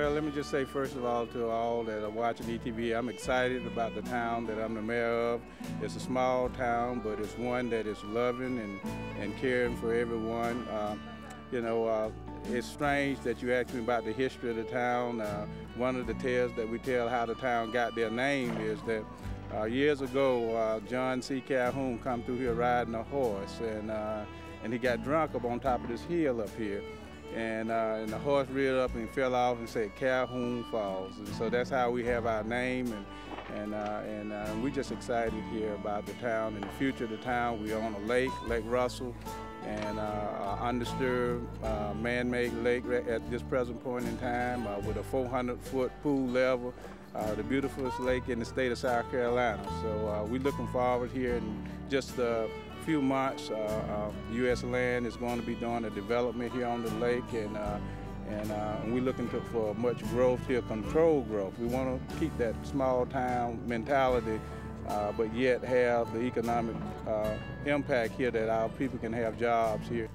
Well, let me just say first of all to all that are watching ETV, I'm excited about the town that I'm the mayor of. It's a small town, but it's one that is loving and, and caring for everyone. Uh, you know, uh, it's strange that you asked me about the history of the town. Uh, one of the tales that we tell how the town got their name is that uh, years ago, uh, John C. Calhoun come through here riding a horse, and uh, and he got drunk up on top of this hill up here and, uh, and the horse reared up and fell off and said Calhoun Falls. And so that's how we have our name, and and uh, and uh, we're just excited here about the town and the future of the town. We're on a lake, Lake Russell, and uh, undisturbed uh, man-made lake at this present point in time uh, with a 400-foot pool level. Uh, the beautifulest lake in the state of South Carolina. So we're looking forward here and just few months. Uh, U.S. Land is going to be doing a development here on the lake, and and uh, we're looking to, for much growth here, controlled growth. We want to keep that small town mentality, uh, but yet have the economic uh, impact here that our people can have jobs here.